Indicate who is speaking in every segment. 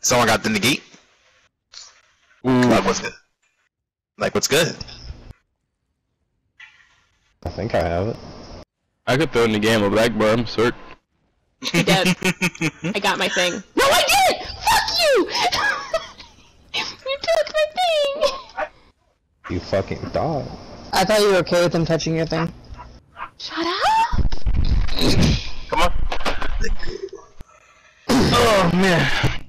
Speaker 1: Someone got the negate.
Speaker 2: Mm.
Speaker 1: Like what's good? Like what's good?
Speaker 3: I think I have it.
Speaker 2: I could throw in the game of black bar, I'm cert.
Speaker 4: He did. I got my thing. No, I did! Fuck you! you took my thing!
Speaker 3: You fucking dog.
Speaker 5: I thought you were okay with him touching your thing.
Speaker 4: Shut up!
Speaker 2: Oh, man.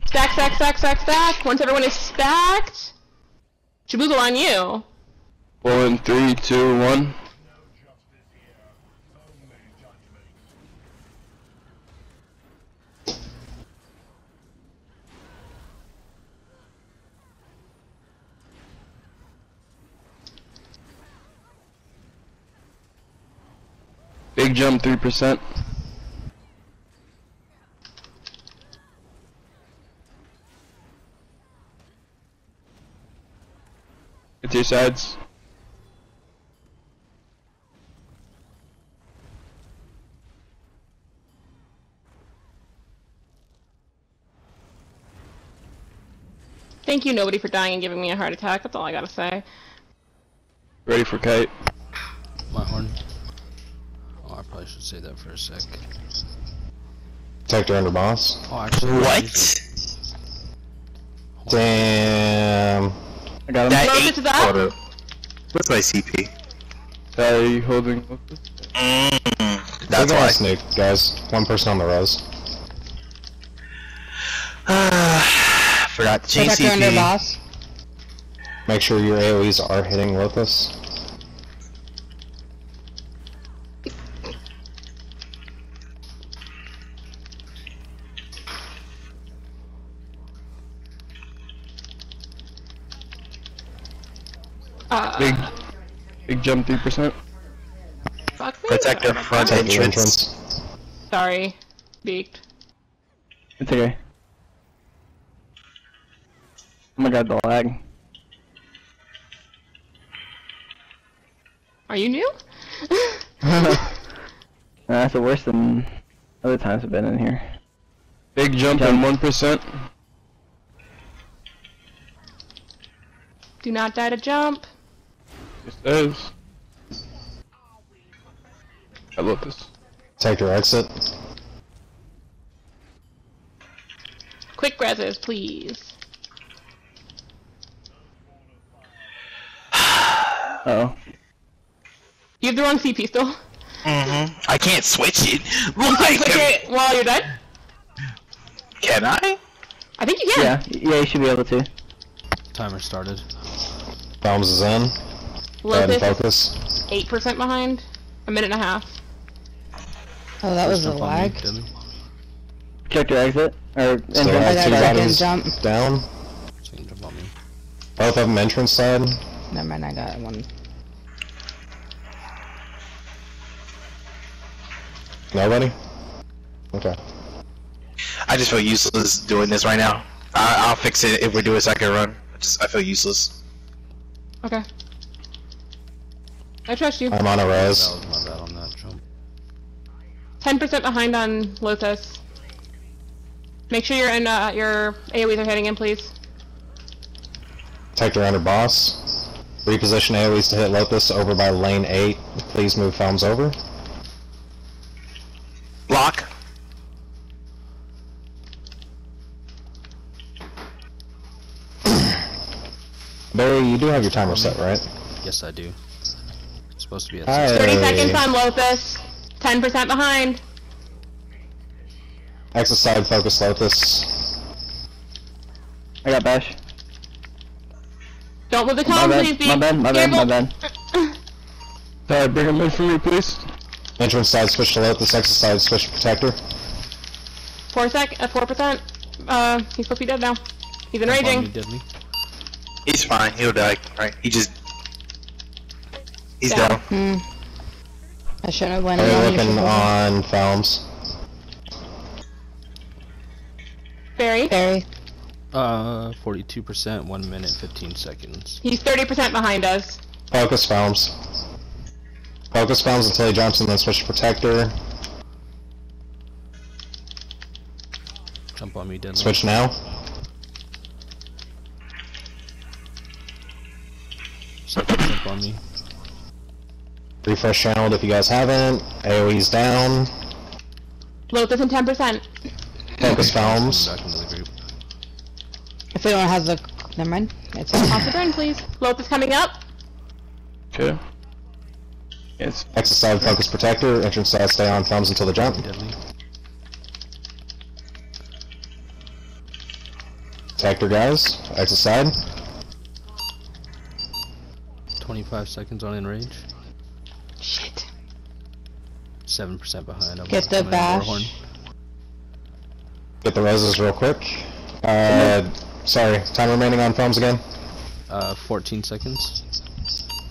Speaker 4: Stack, stack, stack, stack, stack. Once everyone is stacked, Chibugal on you.
Speaker 2: One, three, two, one. Big jump 3%. It's your sides.
Speaker 4: Thank you, nobody, for dying and giving me a heart attack. That's all I gotta say.
Speaker 2: Ready for kite.
Speaker 6: My horn. Oh, I probably should say that for a sec.
Speaker 3: Protector under boss.
Speaker 6: Oh, actually.
Speaker 1: What?
Speaker 3: Damn.
Speaker 2: I got him.
Speaker 1: That
Speaker 4: Close it
Speaker 1: eight
Speaker 4: to that.
Speaker 1: photo. What's my CP?
Speaker 2: Sorry, holding.
Speaker 1: Mm, that's
Speaker 3: We're
Speaker 1: why.
Speaker 3: gonna guys. One person on the res.
Speaker 1: Forgot the
Speaker 5: Protector under
Speaker 1: JCP.
Speaker 3: Make sure your AoEs are hitting
Speaker 4: Llothis.
Speaker 2: Big, big jump, three percent.
Speaker 4: fuck me.
Speaker 1: Protector front entrance.
Speaker 3: entrance.
Speaker 4: Sorry. Beaked.
Speaker 2: It's okay. Oh my god, the lag.
Speaker 4: Are you new?
Speaker 2: That's the worst than other times I've been in here. Big jump and one percent.
Speaker 4: Do not die to jump.
Speaker 2: It says. I love this.
Speaker 3: Take your exit.
Speaker 4: Quick reses, please.
Speaker 2: Uh oh.
Speaker 4: You have the wrong CP still.
Speaker 1: Mm-hmm. I can't switch it.
Speaker 4: Click
Speaker 1: Like,
Speaker 4: it while you're dead.
Speaker 1: can I?
Speaker 4: I think you can.
Speaker 2: Yeah, yeah, you should be able to.
Speaker 6: Timer started.
Speaker 3: Thumbs is in. Go and focus.
Speaker 4: eight percent behind. A minute and a half.
Speaker 5: Oh, that was a
Speaker 6: Jump
Speaker 5: lag.
Speaker 2: Check your exit. Or
Speaker 3: Still
Speaker 2: entrance.
Speaker 3: have
Speaker 5: got
Speaker 3: two
Speaker 5: Jump.
Speaker 3: down.
Speaker 6: So you can on me.
Speaker 3: Both of them entrance side.
Speaker 5: Never mind, I got one.
Speaker 3: Nobody? Okay.
Speaker 1: I just feel useless doing this right now. I I'll fix it if we do a second run. I just I feel useless.
Speaker 4: Okay. I trust you.
Speaker 3: I'm on a
Speaker 6: That was my bad on that jump.
Speaker 4: Ten percent behind on Llothis. Make sure you're in. Uh, your AOE's are hitting in, please.
Speaker 3: Protector under boss. Reposition AoEs to hit Llothis over by lane 8. Please move thumbs over.
Speaker 1: Block.
Speaker 3: Barry, you do have your timer set, right?
Speaker 6: Yes, I do. It's supposed to be at
Speaker 4: Thirty
Speaker 3: Hey.
Speaker 4: seconds on Llothis. Ten percent behind.
Speaker 3: Exit side focus Llothis.
Speaker 2: I got bash.
Speaker 4: Don't move the
Speaker 2: My
Speaker 4: column,
Speaker 2: bad,
Speaker 4: please. Be
Speaker 2: my bad, my bad, my bad. Sorry, bring him in for me, please.
Speaker 3: Entrance side switch to Llothis. Exit side switch to Protector.
Speaker 4: Four sec. Uh, four percent. Uh, he's supposed to be dead now. He's
Speaker 6: Jump on me,
Speaker 4: enraging.
Speaker 1: He's fine. He'll die. Right. He just. He's
Speaker 4: Yeah.
Speaker 1: down.
Speaker 5: Hmm. I shouldn't have went
Speaker 3: Are
Speaker 5: in on you.
Speaker 3: looking
Speaker 5: Shaboozle.
Speaker 3: on Felms?
Speaker 4: Barry.
Speaker 5: Barry.
Speaker 6: Uh, 42%, 1 minute, 15 seconds.
Speaker 4: He's thirty percent behind us.
Speaker 3: Focus Felms. Focus Felms until he jumps and then switch to Protector.
Speaker 6: Jump on on me, deadly.
Speaker 3: Switch now.
Speaker 6: Second jump on me.
Speaker 3: Refresh channeled if you guys haven't. AoE's down.
Speaker 4: Llothis in 10%.
Speaker 3: Focus Felms.
Speaker 6: Back into the group.
Speaker 5: If anyone has the, never mind. It's
Speaker 4: Off the burn, please. Llothis coming up.
Speaker 2: Okay. Yes.
Speaker 3: Exit side focus protector. Entrance side stay on Felms until the jump.
Speaker 6: Deadly.
Speaker 3: Protector guys. Exit side.
Speaker 6: 25 seconds on in
Speaker 4: Shit.
Speaker 6: 7% behind. I'm
Speaker 5: Get the
Speaker 6: coming in
Speaker 5: bash.
Speaker 3: Get the roses real quick. Uh, sorry. Time remaining on Felms again.
Speaker 6: Uh, 14 seconds.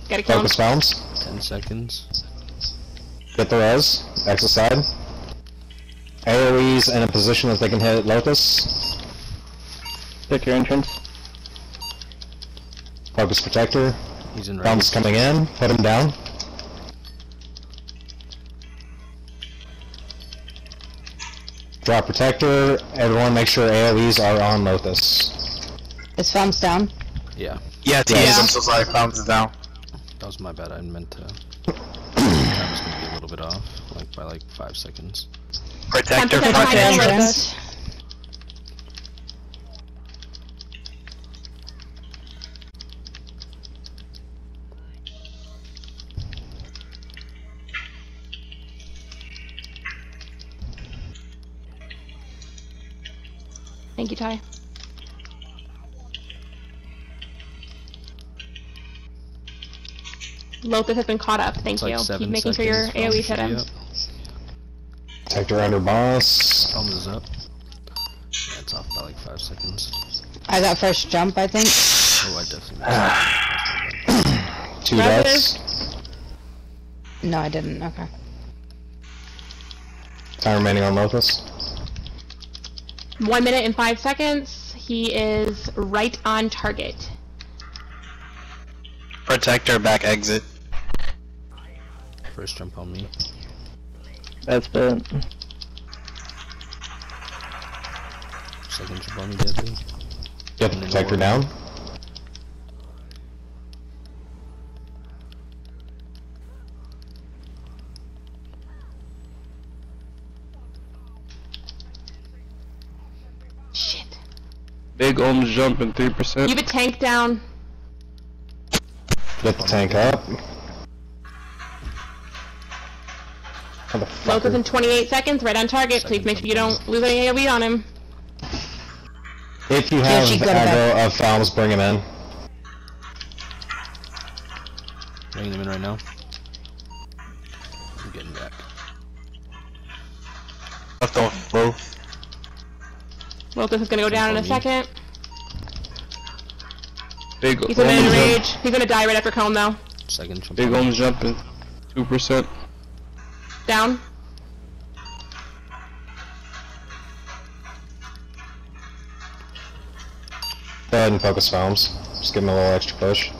Speaker 4: Gotta kill him.
Speaker 3: Focus Felms.
Speaker 6: 10 seconds.
Speaker 3: Get the res. Exit side. AoE's in a position that they can hit Llothis.
Speaker 2: Pick your entrance.
Speaker 3: Focus protector.
Speaker 6: He's in
Speaker 3: Felms
Speaker 6: range.
Speaker 3: coming in. Put him down. Drop protector. Everyone make sure AoE's are on Llothis.
Speaker 5: Is thumbs down?
Speaker 6: Yeah,
Speaker 1: Yeah, it's
Speaker 3: Yeah.
Speaker 1: easy. I'm so sorry. Found it down.
Speaker 6: that was my bad. I meant to. That was gonna be a little bit off, like by like 5 seconds.
Speaker 1: Protector
Speaker 4: 10%
Speaker 1: front
Speaker 4: you, Ty. Llothis has been caught up. Thank
Speaker 6: It's like
Speaker 4: you.
Speaker 6: 7
Speaker 4: Keep making sure your
Speaker 6: seconds.
Speaker 4: AoE
Speaker 6: should
Speaker 4: hit
Speaker 6: be
Speaker 4: him.
Speaker 6: up.
Speaker 3: Protector under boss.
Speaker 6: Felms is up. Yeah, it's off by like 5 seconds.
Speaker 5: I got first jump, I think.
Speaker 6: Oh, I definitely missed.
Speaker 3: Two deaths.
Speaker 5: No, I didn't. Okay.
Speaker 3: Time remaining on Llothis.
Speaker 4: One minute and five seconds. He is right on target.
Speaker 1: Protector back exit.
Speaker 6: First jump on me.
Speaker 2: That's bad.
Speaker 6: Second jump on me, deadly.
Speaker 3: Get the protector down.
Speaker 4: Shit.
Speaker 2: Big Olms jumping 3%.
Speaker 4: You have a tank down.
Speaker 3: Get the tank up.
Speaker 4: Llothis in
Speaker 3: Motherfucker.
Speaker 4: 28 seconds, right on target. Please make sure you don't lose any AoE on him.
Speaker 3: If you have
Speaker 5: she go
Speaker 3: aggro of Felms, bring him in.
Speaker 4: Llothis is gonna go down in a
Speaker 6: me.
Speaker 4: second.
Speaker 2: Big
Speaker 4: He's in
Speaker 2: Olms
Speaker 4: an
Speaker 2: jump-
Speaker 4: rage. He's gonna die right after cone though.
Speaker 6: Second jump
Speaker 2: Big
Speaker 6: on
Speaker 2: jumping 2%.
Speaker 4: Down.
Speaker 3: Go ahead and focus Felms. Just give him a little extra push.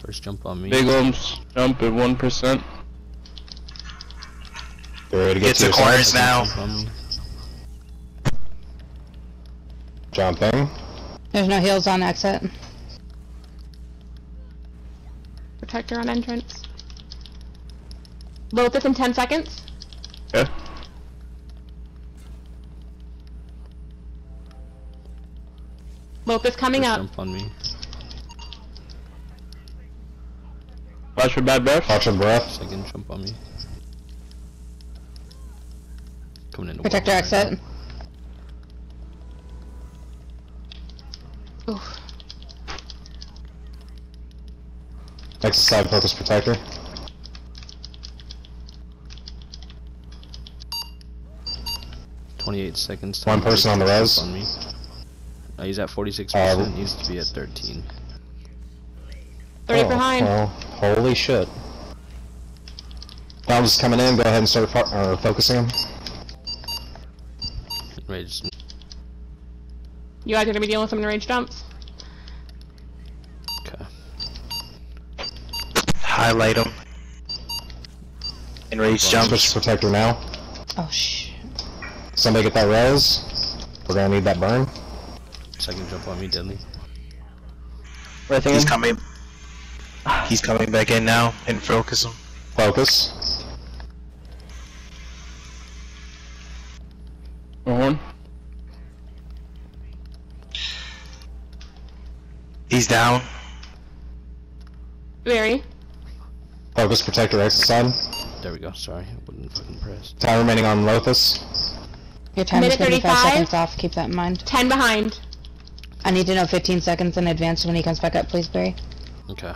Speaker 6: First jump on me.
Speaker 2: Big Olms jump at 1%.
Speaker 3: Get ready to get
Speaker 1: It's
Speaker 3: to
Speaker 1: the
Speaker 3: your
Speaker 1: corners
Speaker 3: side.
Speaker 1: now.
Speaker 6: Jump on me.
Speaker 3: Jumping.
Speaker 5: There's no heals on exit.
Speaker 4: Protector on entrance. Llothis in 10 seconds.
Speaker 2: Okay.
Speaker 4: Llothis coming
Speaker 6: First
Speaker 4: up.
Speaker 6: jump on me.
Speaker 2: Watch for bad breath.
Speaker 3: Watch your breath.
Speaker 6: Second jump on me. Coming into
Speaker 5: Protector
Speaker 6: Warhorn right
Speaker 5: exit.
Speaker 4: Oof.
Speaker 3: Exit side focus protector.
Speaker 6: 28 seconds.
Speaker 3: One person on the
Speaker 6: jump
Speaker 3: res.
Speaker 6: On me. No, he's at 46%.
Speaker 3: Uh,
Speaker 6: needs to be at 13.
Speaker 4: 30
Speaker 3: oh,
Speaker 4: behind.
Speaker 3: Well, holy shit. Felms is coming in. Go ahead and start fo or focusing him.
Speaker 6: Rage.
Speaker 4: You guys are gonna be dealing with some enraged jumps.
Speaker 6: Okay.
Speaker 1: Highlight him. Enraged
Speaker 6: Jump.
Speaker 1: jumps.
Speaker 3: Switch protector now.
Speaker 5: Oh shit.
Speaker 3: Somebody get that res. We're gonna need that burn.
Speaker 6: Second jump on me, deadly.
Speaker 2: Breathing
Speaker 1: He's coming. He's coming back in now and focus him.
Speaker 3: Focus.
Speaker 2: Horn.
Speaker 1: He's down.
Speaker 4: Very.
Speaker 3: Focus protector exit side.
Speaker 6: There we go. Sorry, I wouldn't fucking press.
Speaker 3: Time remaining on Llothis.
Speaker 5: Your time is
Speaker 4: Minute
Speaker 5: gonna be 5
Speaker 4: 35.
Speaker 5: seconds off, keep that in mind.
Speaker 4: 10 behind.
Speaker 5: I need to know 15 seconds in advance when he comes back up, please, Barry.
Speaker 6: Okay.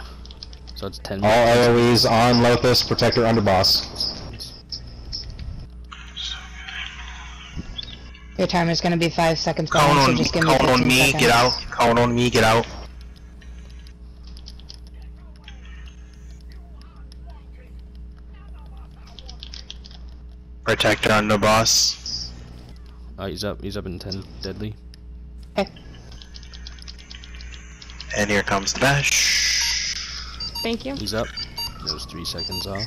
Speaker 6: So it's 10
Speaker 3: All
Speaker 6: minutes.
Speaker 3: AoEs on Llothis, protector under boss.
Speaker 5: Your timer's gonna be 5 seconds
Speaker 1: Count
Speaker 5: behind, so
Speaker 1: on,
Speaker 5: just give me
Speaker 1: count
Speaker 5: 15
Speaker 1: on me,
Speaker 5: seconds.
Speaker 1: get out. Count on me, get out. Protector on the boss.
Speaker 6: Oh, he's up. He's up in 10. Deadly. Okay.
Speaker 1: And here comes the bash.
Speaker 4: Thank you.
Speaker 6: He's up. That was 3 seconds off.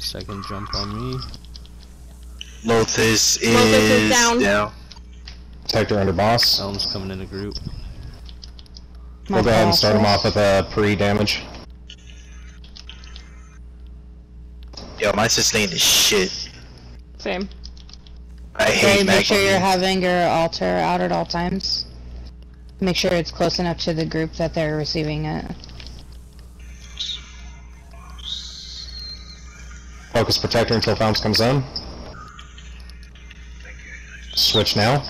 Speaker 6: Second jump on me.
Speaker 1: Llothis is,
Speaker 4: Llothis is down.
Speaker 1: down.
Speaker 3: Protector under boss.
Speaker 6: Elm's coming in a group.
Speaker 5: My
Speaker 3: We'll go ahead and start him off with a pre-damage.
Speaker 1: Yo, my sustain is shit.
Speaker 4: Same.
Speaker 1: I
Speaker 5: Barry,
Speaker 1: hate
Speaker 5: make sure you're having your altar out at all times. Make sure it's close enough to the group that they're receiving it.
Speaker 3: Focus protector until Founts comes in. Switch now.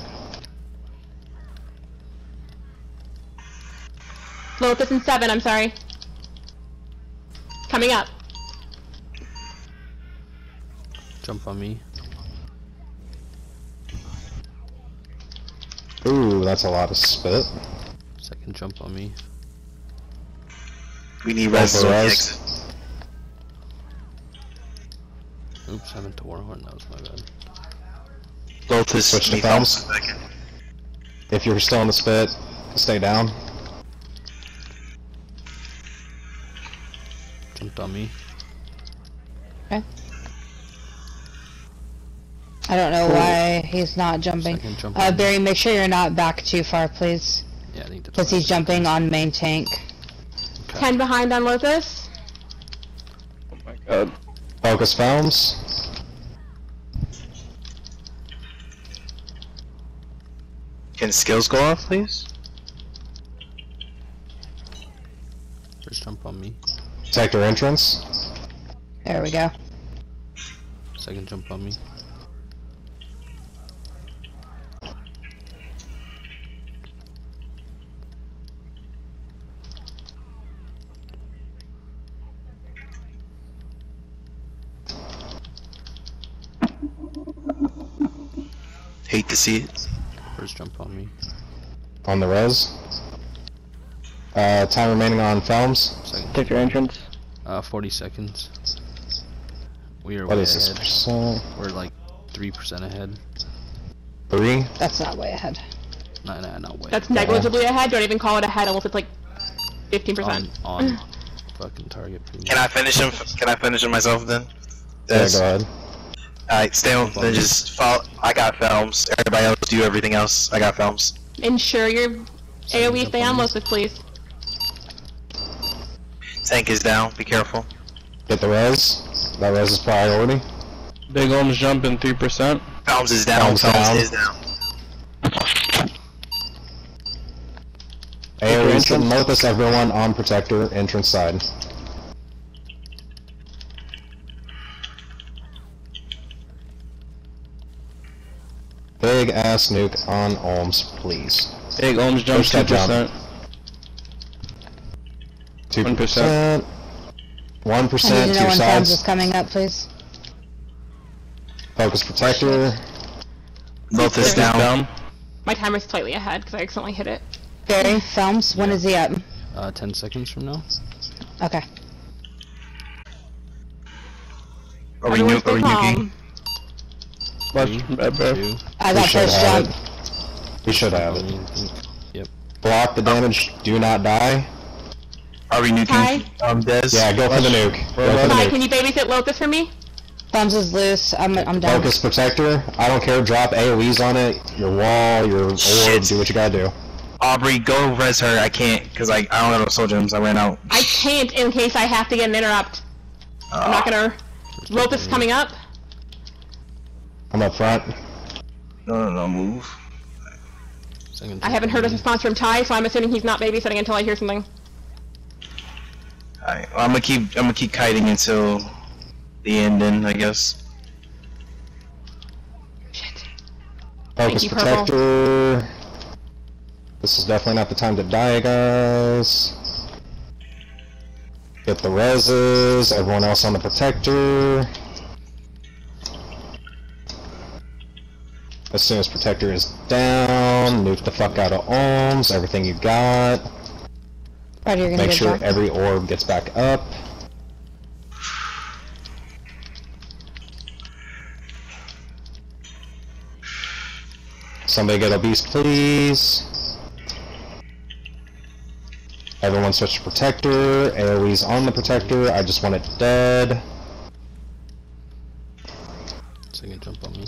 Speaker 4: Llothis in 7, I'm sorry. Coming up.
Speaker 6: Jump on me.
Speaker 3: Ooh, that's a lot of spit.
Speaker 6: Second jump on me.
Speaker 1: We need
Speaker 3: Go
Speaker 1: res
Speaker 3: for
Speaker 1: on the
Speaker 3: res.
Speaker 6: Oops, I meant to Warhorn. That was my bad.
Speaker 1: Llothis,
Speaker 3: Switch to thumbs.
Speaker 1: thumbs.
Speaker 3: If you're still in the spit, stay down.
Speaker 6: Jumped on me.
Speaker 5: I don't know why he's not jumping.
Speaker 6: Jump
Speaker 5: Uh. Barry, make sure you're not back too far, please.
Speaker 6: Yeah, I think that's
Speaker 5: Because he's jumping on main tank.
Speaker 4: 10 behind on Llothis.
Speaker 2: Oh my god.
Speaker 3: Focus Founts.
Speaker 1: Can skills go off, please?
Speaker 6: First jump on me.
Speaker 3: Protector entrance.
Speaker 5: There we go.
Speaker 6: Second jump on me.
Speaker 1: Hate to see it.
Speaker 6: First jump on me.
Speaker 3: On the res. Uh, time remaining on Felms.
Speaker 6: Second.
Speaker 2: Take your entrance.
Speaker 6: Uh, 40 seconds. We are
Speaker 3: What
Speaker 6: way
Speaker 3: is this
Speaker 6: ahead.
Speaker 3: percent?
Speaker 6: We're like 3% ahead.
Speaker 3: Three.
Speaker 5: That's not way ahead.
Speaker 6: No, no, not way.
Speaker 4: That's negligibly ahead. Don't even call it ahead unless it's like 15%.
Speaker 6: on, on fucking target. please.
Speaker 1: Can I finish him? Can I finish him myself then?
Speaker 3: Yeah,
Speaker 1: Yes.
Speaker 3: go ahead.
Speaker 1: Alright, stay on. Then just follow. I got Felms. Everybody else do everything else. I got Felms.
Speaker 4: Ensure your
Speaker 6: Second
Speaker 4: AoE stay
Speaker 6: on
Speaker 4: on please.
Speaker 1: Tank is down. Be careful.
Speaker 3: Get the res. That res is priority.
Speaker 2: Big Olms jumping 3%.
Speaker 1: Felms is down.
Speaker 3: Felms
Speaker 1: Felms,
Speaker 3: down.
Speaker 1: is down.
Speaker 3: AoE
Speaker 2: entrance.
Speaker 3: and everyone on protector entrance side. Big ass nuke on Olms, please.
Speaker 2: Big Olms jump
Speaker 3: Push jump.
Speaker 2: 2%.
Speaker 3: Two
Speaker 2: 1%.
Speaker 3: percent. One
Speaker 5: I need
Speaker 3: percent
Speaker 5: to
Speaker 3: to
Speaker 5: know
Speaker 3: your
Speaker 5: when Founds is
Speaker 3: sides.
Speaker 5: coming up, please.
Speaker 3: Focus protector.
Speaker 1: Llothis
Speaker 4: Down.
Speaker 1: down.
Speaker 4: My timer's slightly ahead because I accidentally hit it.
Speaker 5: Barry, Felms, when
Speaker 6: Yeah.
Speaker 5: is he up?
Speaker 6: Uh, 10 seconds from now.
Speaker 5: Okay.
Speaker 1: Are we,
Speaker 4: Everyone
Speaker 1: nu- are we nuking?
Speaker 4: Calm.
Speaker 2: Watch,
Speaker 6: Three, two,
Speaker 5: I got first
Speaker 3: have
Speaker 5: jump.
Speaker 3: it. We should have
Speaker 6: on
Speaker 3: it.
Speaker 6: me, I think.
Speaker 3: Block the damage. Do not die.
Speaker 1: Are we nuking
Speaker 4: Ty?
Speaker 1: um, Des?
Speaker 3: Yeah, go for the nuke. Go for the
Speaker 4: Ty,
Speaker 3: nuke.
Speaker 4: can you babysit Llothis for me?
Speaker 5: Thumbs is loose. I'm I'm down.
Speaker 3: Focus protector. I don't care. Drop AoEs on it. Your wall, your orb.
Speaker 1: Shit.
Speaker 3: Do what you gotta do.
Speaker 1: Aubrey, go res her. I can't because I I don't have no soul gems. I ran out.
Speaker 4: I can't in case I have to get an interrupt. I'm not gonna. Llothis is coming up.
Speaker 3: I'm up front.
Speaker 1: No, no, no, move.
Speaker 4: I haven't heard a response from Ty, so I'm assuming he's not babysitting until I hear something.
Speaker 1: Alright, well, I'm gonna keep I'm gonna keep kiting until the end. Then I guess.
Speaker 4: Shit.
Speaker 3: Focus
Speaker 4: you, Purple.
Speaker 3: protector. This is definitely not the time to die, guys. Get the reses. Everyone else on the protector. As soon as protector is down, nuke the fuck out of Olms. Everything you got.
Speaker 5: Right, you're gonna
Speaker 3: Make sure
Speaker 5: dropped.
Speaker 3: every orb gets back up. Somebody get a beast, please. Everyone switch to protector. AoE's on the protector. I just want it dead.
Speaker 6: Second jump on me.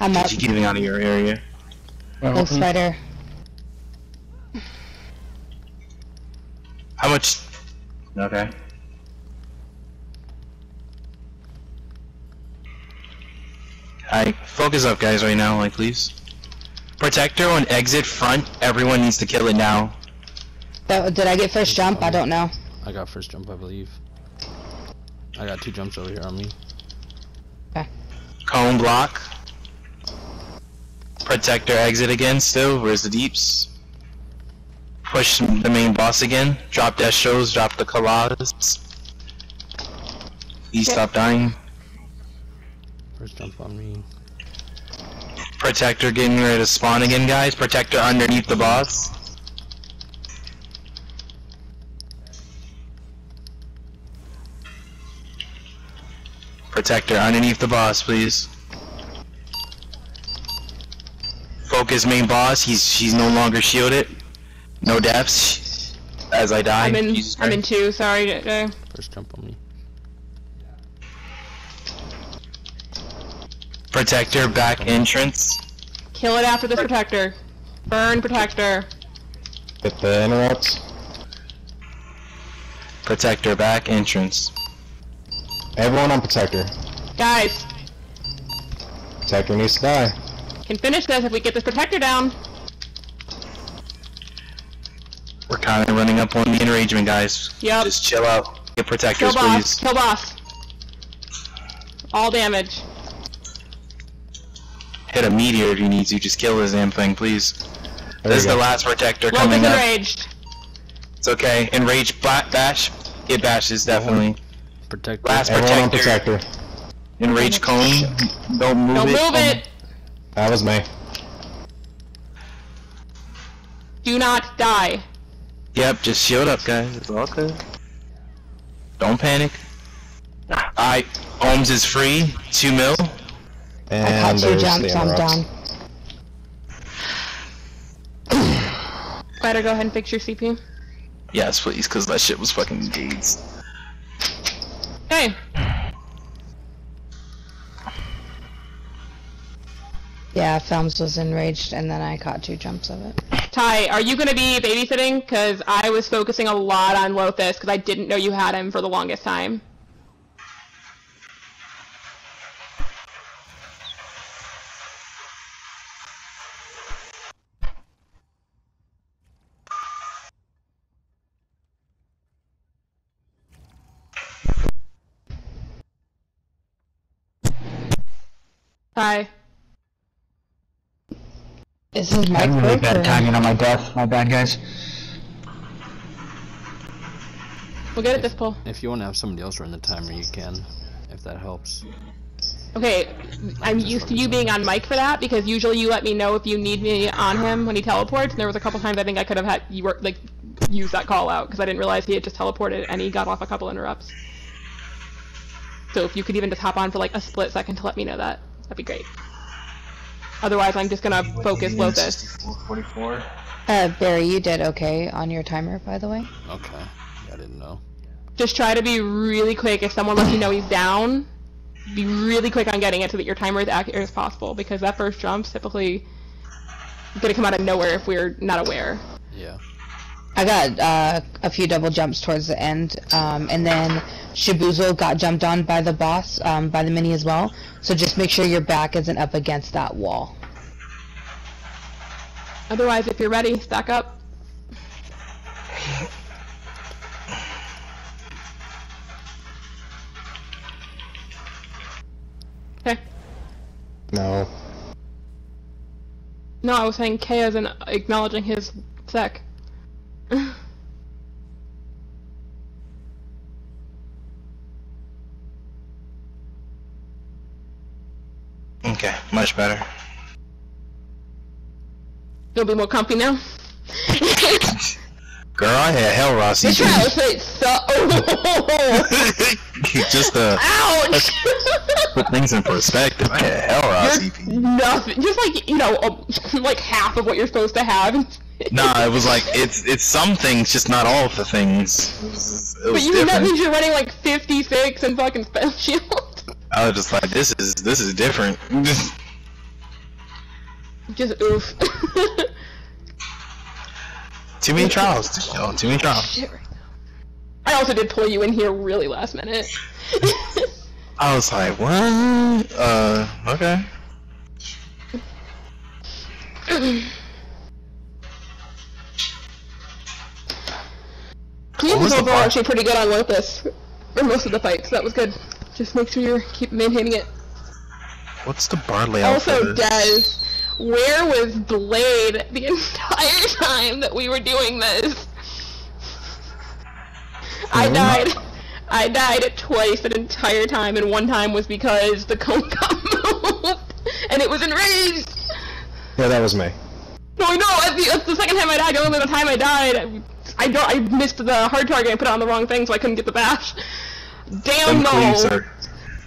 Speaker 5: I'm up.
Speaker 1: Keep getting out of your area.
Speaker 2: Well,
Speaker 5: Low spider.
Speaker 1: How much? Okay. Alright, focus up, guys, right now, like, please. Protector on exit front. Everyone needs to kill it now.
Speaker 5: That, did I get first jump? I don't know.
Speaker 6: I got first jump, I believe. I got two jumps over here on me.
Speaker 1: Cone block. Protector exit again still. Where's the deeps? Push the main boss again. Drop Destros, drop the Colossus. Please stop dying.
Speaker 6: First jump on me.
Speaker 1: Protector getting ready to spawn again, guys. Protector underneath the boss. Protector underneath the boss, please. Focus main boss. He's he's no longer shielded. No deaths. As I die.
Speaker 4: I'm in.
Speaker 1: Jesus
Speaker 4: I'm in two. Sorry. uh,
Speaker 6: First jump on me.
Speaker 1: Protector back entrance.
Speaker 4: Kill it after this protector. Burn protector.
Speaker 3: Get the interrupt.
Speaker 1: Protector back entrance.
Speaker 3: Everyone on protector.
Speaker 4: Guys,
Speaker 3: Protector needs to die.
Speaker 4: Can finish this if we get this protector down.
Speaker 1: We're kind of running up on the enragement, guys.
Speaker 4: Yep.
Speaker 1: Just chill out. Get
Speaker 4: Kill
Speaker 1: protectors,
Speaker 4: boss.
Speaker 1: please.
Speaker 4: Kill boss. All damage.
Speaker 1: Hit a meteor if you need to. Just kill this damn thing, please.
Speaker 3: There
Speaker 1: this is
Speaker 3: we
Speaker 1: the last protector
Speaker 4: Llothis
Speaker 1: coming up.
Speaker 4: enraged.
Speaker 1: It's okay. Enrage ba- bash. It bashes definitely.
Speaker 6: Protect
Speaker 1: Last
Speaker 3: Everyone
Speaker 1: protector.
Speaker 3: protector.
Speaker 1: Enrage cone. Don't move
Speaker 4: Don't
Speaker 1: it.
Speaker 4: move it.
Speaker 3: Um, That was me.
Speaker 4: Do not die.
Speaker 1: Yep. Just shield up, guys. It's all good. Don't panic. Alright. Olms is free. Two mil.
Speaker 5: And I caught
Speaker 3: And
Speaker 5: two
Speaker 3: there's the
Speaker 5: jumps. I'm done.
Speaker 4: Better go ahead and fix your CP.
Speaker 1: Yes, please, because that shit was fucking AIDS.
Speaker 4: Hey.
Speaker 5: Yeah, Felms was enraged, and then I caught two jumps of it.
Speaker 4: Ty, are you gonna be babysitting? Cause I was focusing a lot on Llothis because I didn't know you had him for the longest time. Ty.
Speaker 5: This is Mike
Speaker 7: I'm really
Speaker 5: Burke,
Speaker 7: bad
Speaker 5: or-
Speaker 7: timing on my death. My bad, guys.
Speaker 4: We'll get at this pull.
Speaker 6: If you want to have somebody else run the timer, you can. If that helps.
Speaker 4: Okay, I'm used to you being on mic for that because usually you let me know if you need me on him when he teleports. And there was a couple times I think I could have had you were like use that call out because I didn't realize he had just teleported and he got off a couple interrupts. So if you could even just hop on for like a split second to let me know that, that'd be great. Otherwise, I'm just gonna focus Llothis.
Speaker 1: 44.
Speaker 5: Uh, Barry, you did okay on your timer, by the way.
Speaker 6: Okay. I didn't know.
Speaker 4: Just try to be really quick. If someone lets you know he's down, be really quick on getting it so that your timer is accurate as possible. Because that first jump's typically gonna come out of nowhere if we're not aware.
Speaker 6: Yeah.
Speaker 5: I got uh, a few double jumps towards the end, um, and then Shibuzo got jumped on by the boss, um, by the mini as well. So just make sure your back isn't up against that wall.
Speaker 4: Otherwise, if you're ready, stack up. Okay.
Speaker 3: No.
Speaker 4: No, I was saying K as in acknowledging his sec.
Speaker 1: Okay, much better.
Speaker 4: You'll be more comfy now.
Speaker 1: Girl, I had hell raw
Speaker 4: This
Speaker 1: CP.
Speaker 4: trial plate so.
Speaker 1: Just to
Speaker 4: Ouch!
Speaker 1: put things in perspective, I had hell raw
Speaker 4: nothing. Just like you know, like half of what you're supposed to have.
Speaker 1: Nah, it was like it's it's some things, just not all of the things. It was,
Speaker 4: But you mean
Speaker 1: that
Speaker 4: means you're running like 56 and fucking spell shield.
Speaker 1: I was just like, this is this is different.
Speaker 4: Just oof.
Speaker 1: Too many trials, yo, too many trials.
Speaker 4: Shit right now. I also did pull you in here really last minute.
Speaker 1: I was like, what? Uh, okay. What was
Speaker 4: overall actually pretty good on Llothis for most of the fights. That was good. Just make sure you keep maintaining it.
Speaker 1: What's the bar layout
Speaker 4: Also? Des, where was Blade the entire time that we were doing this? I died. I died twice an entire time, and one time was because the cone got moved, and it was enraged.
Speaker 3: Yeah, that was me.
Speaker 4: No, I know. That's the, that's the second time I died. The only other time I died, I, I don't. I missed the hard target and put it on the wrong thing, so I couldn't get the bash. Damn
Speaker 1: Them
Speaker 4: no.
Speaker 1: cleaves are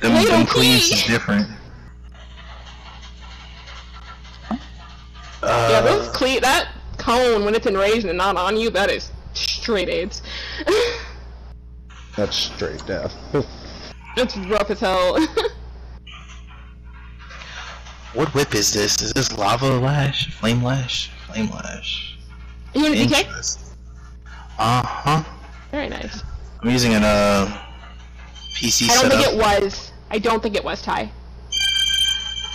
Speaker 1: them, them
Speaker 4: key.
Speaker 1: is different. Uh,
Speaker 4: Yeah, those cle- that cone when it's enraged and not on you, that is straight AIDS.
Speaker 3: That's straight death.
Speaker 4: it's rough as hell.
Speaker 1: what whip is this? Is this lava lash? Flame lash? Flame lash.
Speaker 4: you want a DK?
Speaker 1: Interesting. Uh huh.
Speaker 4: Very nice.
Speaker 1: I'm using an uh PC
Speaker 4: I don't
Speaker 1: setup.
Speaker 4: think it was. I don't think it was Ty.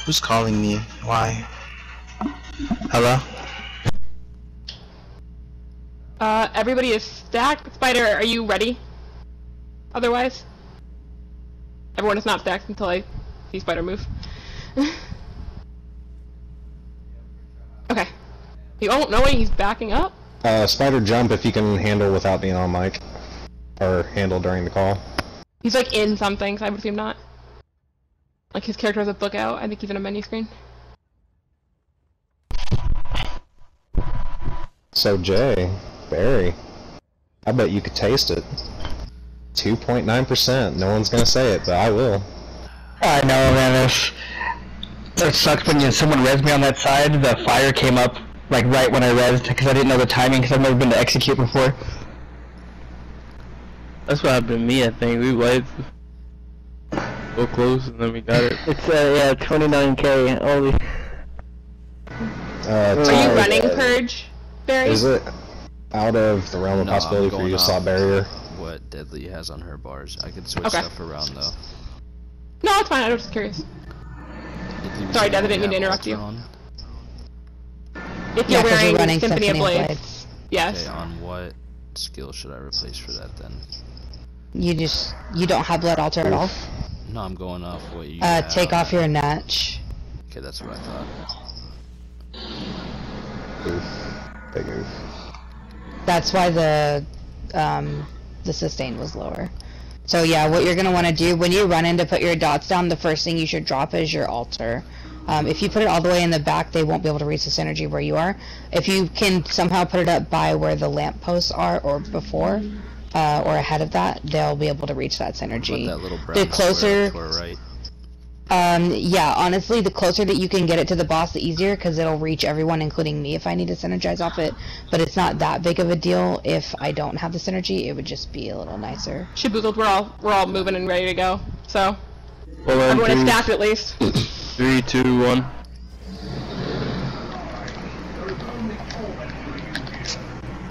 Speaker 1: Who's calling me? Why? Hello?
Speaker 4: Uh, everybody is stacked. Spider, are you ready? Otherwise? Everyone is not stacked until I see Spider move. okay. You don't know he's backing up?
Speaker 3: Uh, spider jump if you can handle without being on mic. Or handle during the call.
Speaker 4: He's like in something, so I would assume not. Like his character has a book out. I think he's in a menu screen.
Speaker 3: So Jay, Barry, I bet you could taste it. 2.9%. No one's gonna say it, but I will.
Speaker 7: I know, man. It's, it sucks when you, someone res me on that side. The fire came up like right when I resed because I didn't know the timing because I've never been to execute before.
Speaker 2: That's what happened to me, I think. We waited so close and then we got it. It's, uh, yeah, 29k only.
Speaker 3: Uh,
Speaker 4: Are you
Speaker 3: Ty,
Speaker 4: running
Speaker 3: uh,
Speaker 4: Purge, Barry?
Speaker 3: Is it out of the realm of
Speaker 6: No,
Speaker 3: possibility for you to stop
Speaker 6: off
Speaker 3: barrier?
Speaker 6: What Deadly has on her bars. I could switch
Speaker 4: Okay.
Speaker 6: stuff around though.
Speaker 4: No, it's fine. I was just curious. Sorry,
Speaker 6: the
Speaker 4: Dad, I didn't mean to interrupt you.
Speaker 6: On.
Speaker 4: If
Speaker 5: Yeah,
Speaker 4: you're
Speaker 5: 'cause
Speaker 4: wearing
Speaker 5: you're running
Speaker 4: Symphony, of
Speaker 5: Symphony of
Speaker 4: Blades.
Speaker 5: Blades.
Speaker 4: Yes.
Speaker 6: Okay, on what skill should I replace for that then?
Speaker 5: You just you don't have blood altar at all.
Speaker 6: No, I'm going off what you
Speaker 5: Uh,
Speaker 6: have.
Speaker 5: take off your natch.
Speaker 6: Okay, that's what I thought.
Speaker 3: Oof. Big oof.
Speaker 5: That's why the um, the sustain was lower. So yeah, what you're gonna want to do when you run in to put your dots down, the first thing you should drop is your altar. Um, if you put it all the way in the back, they won't be able to reach the synergy where you are. If you can somehow put it up by where the lamp posts are, or before, uh, or ahead of that, they'll be able to reach that synergy.
Speaker 6: about that
Speaker 5: The closer,
Speaker 6: square to our right?
Speaker 5: Um, yeah, honestly, the closer that you can get it to the boss, the easier, because it'll reach everyone, including me, if I need to synergize off it. But it's not that big of a deal if I don't have the synergy. It would just be a little nicer.
Speaker 4: Shaboozled, we're all we're all moving and ready to go. So
Speaker 2: Hold on,
Speaker 4: everyone is
Speaker 2: three,
Speaker 4: stacked at least.
Speaker 2: three, two, one.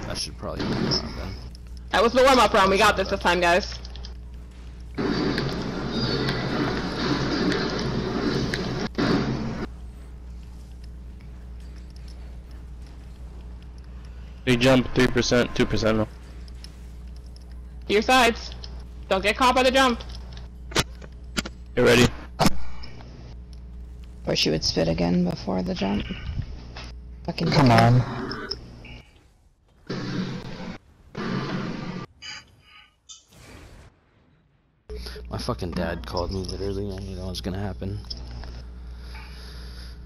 Speaker 6: That should probably be around then.
Speaker 4: That was the warm up round. We got this this time, guys.
Speaker 2: They jump three percent, two percent.
Speaker 4: To your sides. Don't get caught by the jump.
Speaker 2: Get ready.
Speaker 5: Or she would spit again before the jump. Fucking
Speaker 7: Come on.
Speaker 6: My fucking dad called me literally. I knew that was gonna happen.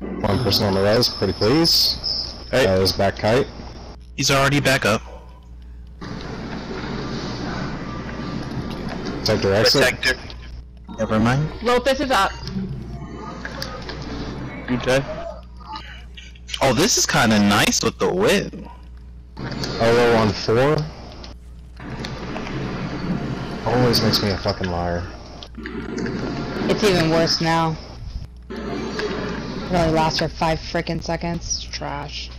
Speaker 3: One person on the res, pretty please.
Speaker 1: Hey.
Speaker 3: That is back kite.
Speaker 1: He's already back up.
Speaker 3: Protector exit.
Speaker 1: Protector. Never mind.
Speaker 4: Llothis is up.
Speaker 2: Okay.
Speaker 1: Oh, this is kind of nice with the whip.
Speaker 3: Olo on four. Always makes me a fucking liar.
Speaker 5: It's even worse now. It only lasts for five freaking seconds. It's trash.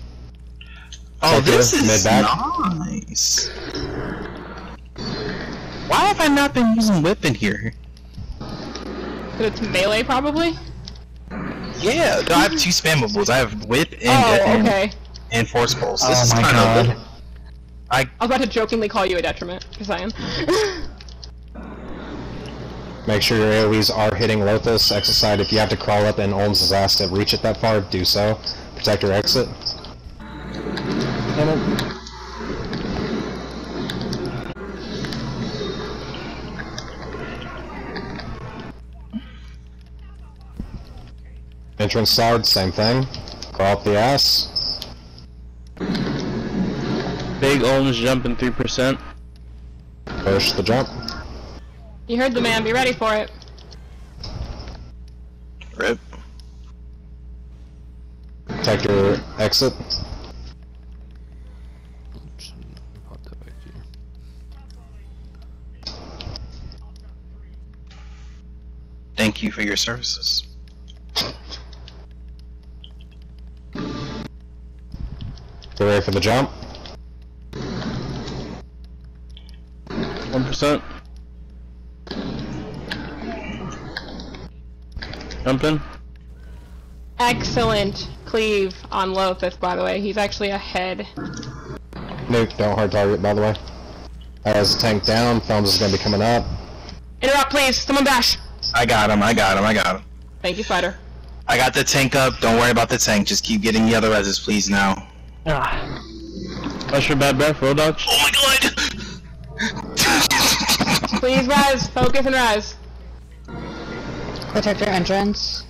Speaker 1: Oh,
Speaker 3: Protector,
Speaker 1: this is
Speaker 3: mid-back.
Speaker 1: nice. Why have I not been using whip in here?
Speaker 4: Cause it's melee probably.
Speaker 1: Yeah, no, I have two spammables. I have whip and
Speaker 4: Oh,
Speaker 1: and,
Speaker 4: okay.
Speaker 1: and force pulse. This
Speaker 7: Oh
Speaker 1: is
Speaker 7: my
Speaker 1: kind
Speaker 7: god.
Speaker 1: of
Speaker 4: I was about to jokingly call you a detriment. because I am.
Speaker 3: Make sure your AoEs are hitting Llothis. Exit side, if you have to crawl up and Olms' ass to reach it that far, do so. Protect your exit. Entrance side, same thing. Crawl up the ass.
Speaker 2: Big Olms jumping three percent.
Speaker 3: Push the jump.
Speaker 4: you heard the man. Be ready for it.
Speaker 1: rip.
Speaker 6: Take
Speaker 1: your exit. For your services.
Speaker 3: Get ready for the jump.
Speaker 2: One percent. Jumping.
Speaker 4: Excellent cleave on Llothis, by the way. He's actually ahead.
Speaker 3: Nuke, don't hard target, by the way. As the tank down, Felms is gonna be coming up.
Speaker 4: Interrupt, please. Someone bash.
Speaker 1: I got him. I got him. I got him.
Speaker 4: Thank you, Spider.
Speaker 1: I got the tank up. Don't worry about the tank. Just keep getting the other reses, please. Now.
Speaker 2: Ah. Usher bad breath, roll dodge.
Speaker 1: Oh my god!
Speaker 4: Please rise. Focus and rise.
Speaker 5: Protector entrance.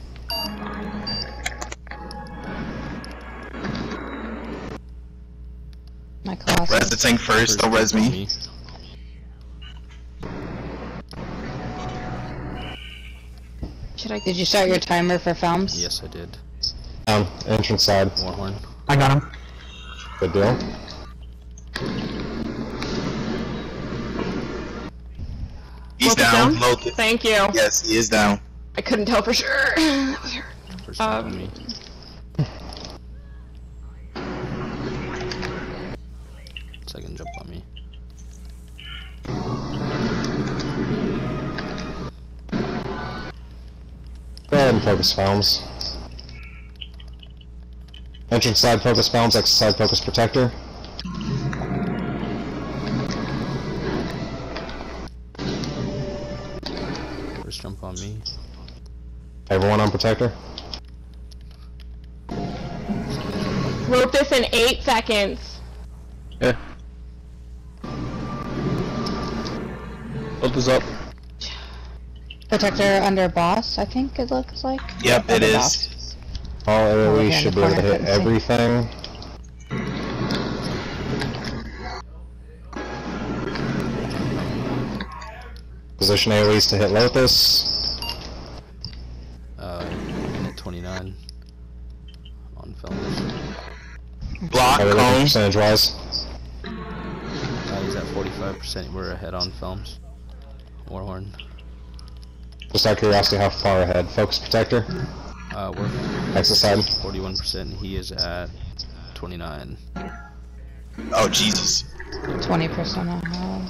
Speaker 5: My Colossus.
Speaker 1: res the tank first. Don't res me.
Speaker 4: Should I?
Speaker 5: Did you start your timer for Felms?
Speaker 6: Yes, I did.
Speaker 3: Down, entrance side.
Speaker 6: Warhorn.
Speaker 7: I got him.
Speaker 3: Good deal.
Speaker 1: He's down.
Speaker 4: down? Thank you.
Speaker 1: Yes, he is down.
Speaker 4: I couldn't tell for sure.
Speaker 6: for First
Speaker 4: Um,
Speaker 3: Go ahead and focus Felms. Entrance side focus Felms, exit side focus Protector.
Speaker 6: First jump on me.
Speaker 3: Everyone on Protector.
Speaker 4: Wrote this in eight seconds.
Speaker 2: Yeah. Ult is up.
Speaker 5: Protector under boss, I think it looks like.
Speaker 1: Yep, it
Speaker 5: under
Speaker 1: is.
Speaker 5: Boss.
Speaker 3: All AoE
Speaker 5: oh,
Speaker 3: should be able to hit everything. Position AoEs to hit Llothis.
Speaker 1: Uh,
Speaker 3: minute 29. On film.
Speaker 1: Block, cone.
Speaker 3: Percentage wise.
Speaker 6: Uh, he's at 45%. We're ahead on Felms. Warhorn.
Speaker 3: Just out of curiosity, how far ahead? Focus protector?
Speaker 6: Uh, we're
Speaker 3: Exit side?
Speaker 6: 41%. He is at 29.
Speaker 1: Oh, Jesus.
Speaker 5: 20% ahead.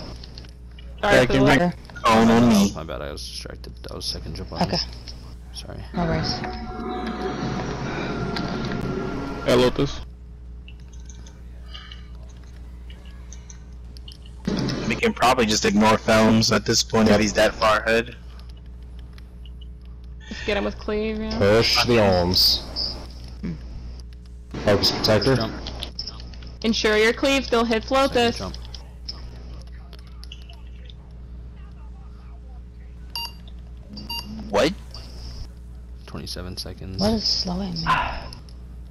Speaker 4: Sorry for the lag.
Speaker 5: Sure.
Speaker 1: Cone on.
Speaker 6: My bad. I was distracted. That was second jump on
Speaker 5: Okay,
Speaker 6: me. Sorry.
Speaker 5: no worries.
Speaker 2: Hey, Llothis.
Speaker 1: We can probably just ignore Felms at this point if he's that far ahead.
Speaker 4: Just get him with cleave, yeah.
Speaker 3: Push the Olms. Focus hmm. protector?
Speaker 6: Jump.
Speaker 4: Ensure your cleave still hits
Speaker 6: Second
Speaker 4: Llothis.
Speaker 6: jump.
Speaker 1: What?
Speaker 6: 27 seconds.
Speaker 5: What is slowing me?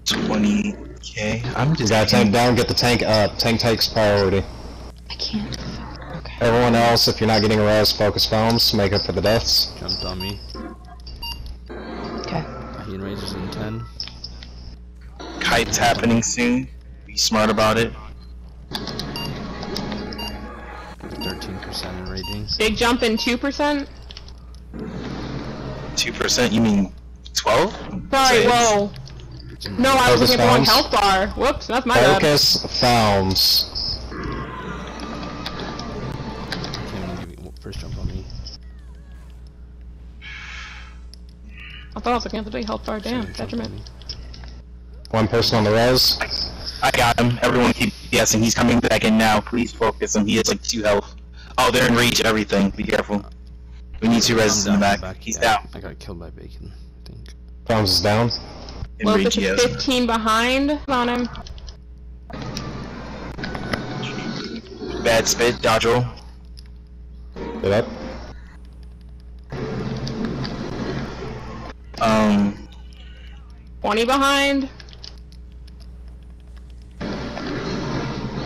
Speaker 1: 20k. I'm just
Speaker 3: got tank down, get the tank up. Tank takes priority.
Speaker 5: I can't. Okay.
Speaker 3: Everyone else, if you're not getting a res, focus Felms, make up for the deaths.
Speaker 6: Jumped on me.
Speaker 5: Okay.
Speaker 6: He enrages in 10.
Speaker 1: Kite's happening soon. Be smart about it.
Speaker 6: 13% ratings.
Speaker 4: Big jump in 2%.
Speaker 1: 2%, you mean 12?
Speaker 4: Sorry, whoa. No, I was looking at the wrong health bar. Whoops, that's my bad.
Speaker 3: Focus Felms.
Speaker 6: Can't even give you first jump on me.
Speaker 4: I thought I was looking at the big health bar. Damn,
Speaker 6: Second jump
Speaker 4: detriment.
Speaker 6: On me.
Speaker 3: One person on the res.
Speaker 1: I got him. Everyone keep guessing. He's coming back in now. Please focus him. He has like 2 health. Oh, they're in reach. Everything. Be careful. We need two reses in the
Speaker 6: down,
Speaker 1: back. He's
Speaker 6: Yeah,
Speaker 1: down.
Speaker 6: I got killed by bacon. I think.
Speaker 3: Felms is down.
Speaker 1: In
Speaker 4: Llothis
Speaker 1: reach,
Speaker 4: is
Speaker 1: yes.
Speaker 4: 15 behind on him.
Speaker 1: Bad spit. Dodge roll.
Speaker 3: Get up.
Speaker 1: Um,
Speaker 4: 20 behind.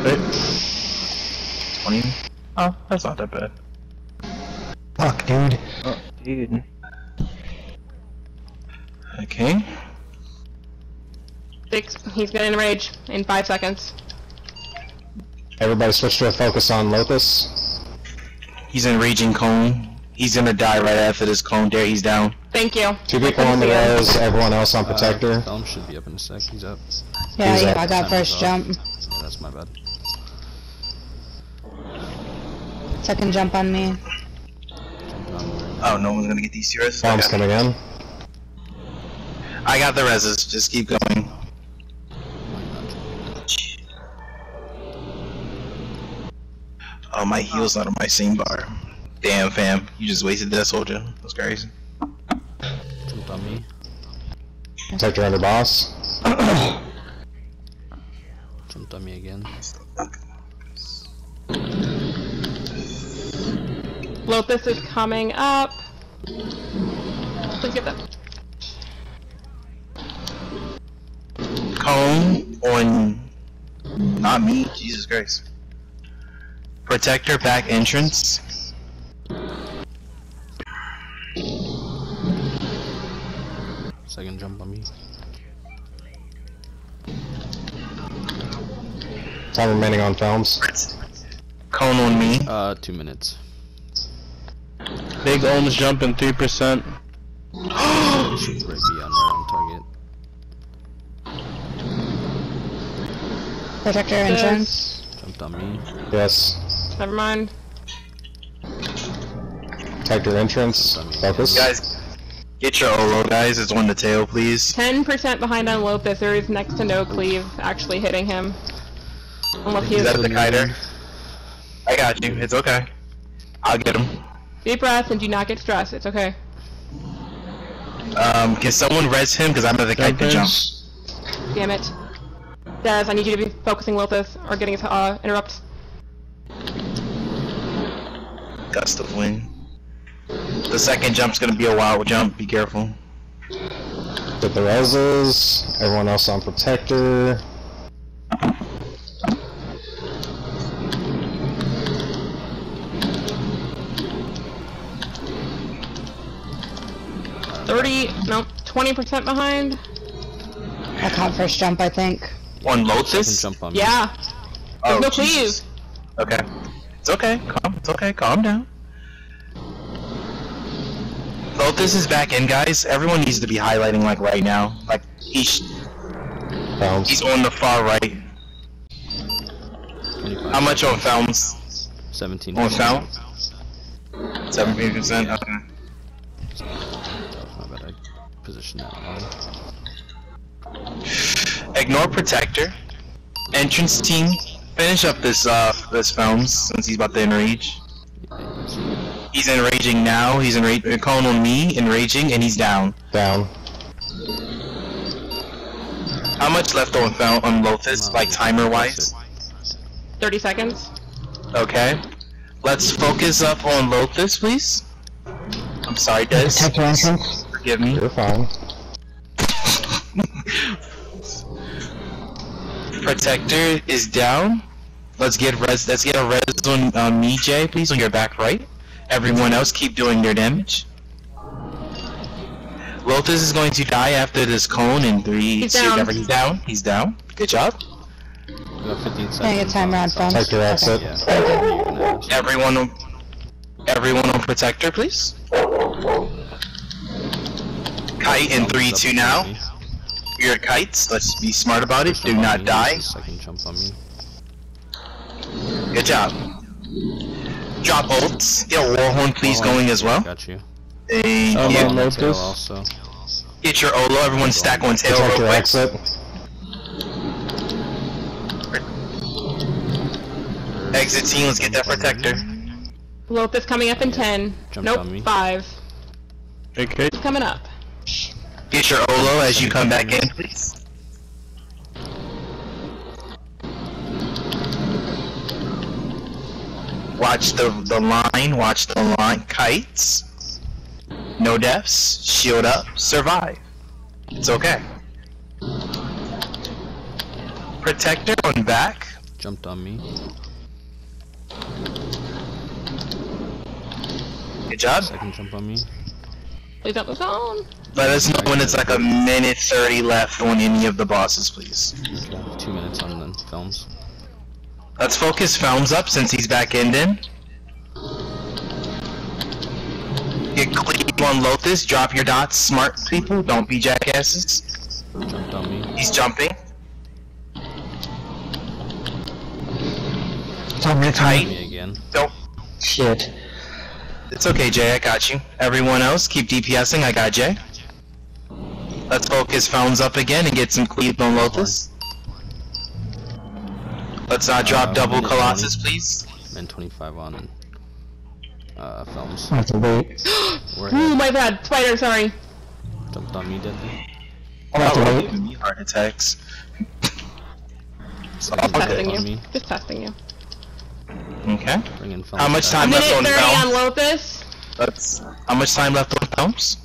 Speaker 1: Hit. 20. Oh, that's not that bad.
Speaker 3: Fuck, dude.
Speaker 1: Oh, dude. Okay.
Speaker 4: Six. He's gonna enrage in five seconds.
Speaker 3: Everybody switch to a focus on Llothis.
Speaker 1: He's in raging cone. He's gonna die right after this cone. There, he's down.
Speaker 4: Thank you.
Speaker 3: Two people on the res, everyone else on protector.
Speaker 6: Uh, Film should be up in a sec. He's up.
Speaker 5: Yeah,
Speaker 3: He's
Speaker 5: yeah,
Speaker 3: up.
Speaker 5: I got
Speaker 6: Time
Speaker 5: first jump.
Speaker 6: Yeah, that's my bad.
Speaker 5: Second jump on me.
Speaker 6: Jumping on me right
Speaker 1: Oh, no one's gonna get these two reses?
Speaker 3: Felms
Speaker 1: Okay.
Speaker 3: coming in.
Speaker 1: I got the reses. Just keep going.
Speaker 6: now. Why not?
Speaker 1: Oh, my heel's not on my same bar. Damn, fam. You just wasted that soldier. That's crazy.
Speaker 6: Jumped on me.
Speaker 3: Protector under boss.
Speaker 6: Jumped on me again.
Speaker 4: Llothis is coming up. Please get that.
Speaker 1: Cone on. Not me. Jesus Christ. Protector back entrance.
Speaker 6: Second jump on me.
Speaker 3: Time remaining on Felms.
Speaker 1: Cone on me.
Speaker 6: Uh, two minutes.
Speaker 2: Big Olms jumping 3%.
Speaker 6: Should right be on target.
Speaker 5: Protector entrance.
Speaker 6: Jumped on me.
Speaker 3: Yes.
Speaker 4: Never mind.
Speaker 3: Protector entrance. Focus.
Speaker 1: Guys, get your Olo, guys. It's on the tail, please.
Speaker 4: 10% behind on Llothis. There is next to no cleave actually hitting him. Unless he
Speaker 1: Is that
Speaker 4: has
Speaker 1: the kiter? I got you. It's okay. I'll get him.
Speaker 4: Deep breath and do not get stressed. It's okay.
Speaker 1: Um, can someone res him? Because I'm at the kite to jump.
Speaker 4: Damn it. Daz, I need you to be focusing Llothis or getting his uh, interrupt.
Speaker 1: Gust of wind. The second jump's gonna be a wild jump. Be careful.
Speaker 3: Get the reses. Everyone else on protector.
Speaker 4: Thirty, no, twenty percent behind.
Speaker 5: I caught first jump, I think.
Speaker 1: On
Speaker 6: Second
Speaker 1: Llothis?
Speaker 6: jump on me.
Speaker 4: Yeah.
Speaker 1: Oh,
Speaker 4: There's no
Speaker 1: Jesus.
Speaker 4: cleave.
Speaker 1: Okay. It's okay. Calm. It's okay. Calm down. Llothis is back in, guys. Everyone needs to be highlighting like right now. Like he's
Speaker 3: Bounce.
Speaker 1: he's on the far right.
Speaker 6: 25.
Speaker 1: How much on Felms?
Speaker 6: 17.
Speaker 1: On film? Seventeen percent. Okay.
Speaker 6: My bad. I positioned that wrong.
Speaker 1: Ignore protector. Entrance team. Finish up this uh this Felms since he's about to enrage. He's enraging now. He's enraging. Calling on me, enraging, and he's down.
Speaker 3: Down.
Speaker 1: How much left on film on Llothis, like timer wise?
Speaker 4: 30 seconds.
Speaker 1: Okay. Let's focus up on Llothis, please. I'm sorry, Des.
Speaker 7: Protector entrance.
Speaker 1: Forgive me.
Speaker 3: You're fine.
Speaker 1: Protector is down. Let's get res. Let's get a res on uh, me, Jay, please, on your back right. Everyone else, keep doing your damage. Llothis is going to die after this cone in three.
Speaker 4: He's
Speaker 1: two,
Speaker 4: down.
Speaker 1: never- He's down. He's down. Good job.
Speaker 6: We got 15 seconds.
Speaker 5: Can I get timer on phone?
Speaker 3: Protector exit.
Speaker 6: Yeah.
Speaker 5: Thank you.
Speaker 6: You're gonna have-
Speaker 1: Everyone, everyone on protector, please. Kite in three,
Speaker 6: Thumbs up
Speaker 1: two
Speaker 6: on
Speaker 1: now.
Speaker 6: me.
Speaker 1: Your kites. Let's be smart about it. Do not die.
Speaker 6: Second jump on me.
Speaker 1: Good job. Drop ults. Get a warhorn, please,
Speaker 6: Hold
Speaker 1: going as well.
Speaker 6: Got you.
Speaker 1: Thank
Speaker 2: Um,
Speaker 1: you.
Speaker 2: on
Speaker 6: also.
Speaker 1: Get your Olo. Everyone stack on tail real quick.
Speaker 3: exit.
Speaker 1: Exit team. Let's get that protector.
Speaker 4: Llothis coming up in 10.
Speaker 6: Jumped
Speaker 4: nope,
Speaker 6: on me.
Speaker 4: 5.
Speaker 2: Okay.
Speaker 4: Coming up.
Speaker 1: Get your Olo as you come back in, please. Watch the the line. Watch the line. Kites. No deaths. Shield up. Survive. It's okay. Protector on back.
Speaker 6: Jumped on me.
Speaker 1: Good job.
Speaker 6: Second jump on me.
Speaker 4: Please don't the phone.
Speaker 1: Let us know when it's like a minute 30 left on any of the bosses, please.
Speaker 6: Okay. Two minutes on the Felms.
Speaker 1: Let's focus Felms up since he's back in then. Get clean on Llothis, drop your dots, smart people, don't be jackasses.
Speaker 6: Jumped on me.
Speaker 1: He's jumping.
Speaker 7: It's on
Speaker 1: Tight.
Speaker 7: time.
Speaker 6: Me again.
Speaker 1: Don't.
Speaker 7: Shit.
Speaker 1: It's okay, Jay, I got you. Everyone else, keep DPSing, I got Jay. Let's focus Felms up again and get some clean on Llothis. Let's not drop
Speaker 6: Uh,
Speaker 1: double
Speaker 6: minute
Speaker 1: Colossus, please.
Speaker 6: And 25 on uh, Felms.
Speaker 7: I have to wait.
Speaker 6: We're
Speaker 4: Ooh, my bad. Spider, sorry.
Speaker 6: Jumped on me, deadly.
Speaker 7: I have to
Speaker 1: Oh,
Speaker 7: wait.
Speaker 1: giving me heart attacks. It's all
Speaker 4: Just
Speaker 1: good.
Speaker 4: testing you.
Speaker 6: me.
Speaker 4: Just testing you.
Speaker 1: Okay.
Speaker 6: Bring in Felms.
Speaker 1: How much time left
Speaker 4: Minute
Speaker 1: on
Speaker 4: 30 on Llothis.
Speaker 1: That's how much time left on Felms?